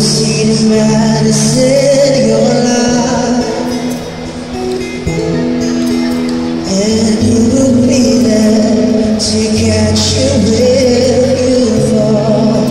Will see the madness in your life And who will be there to catch you if you fall?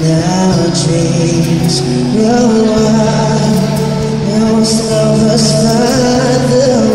Now dreams grow wild. Most of us find the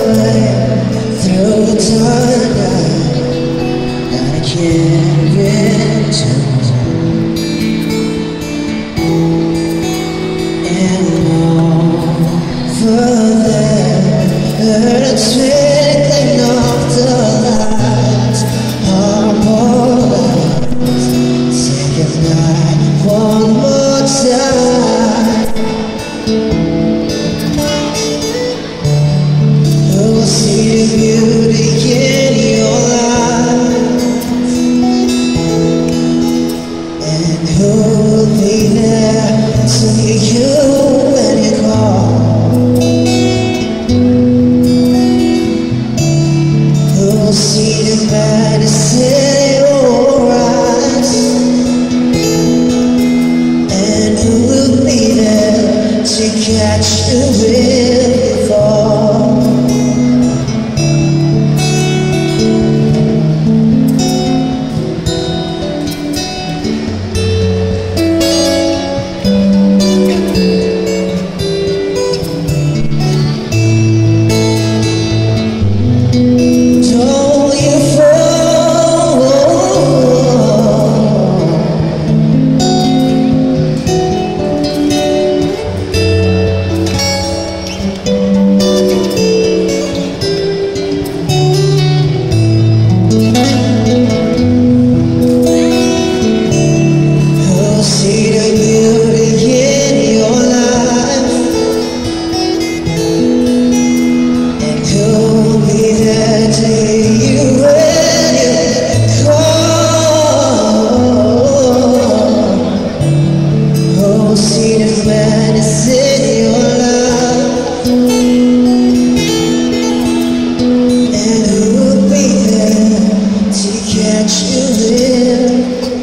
who will be there to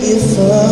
if I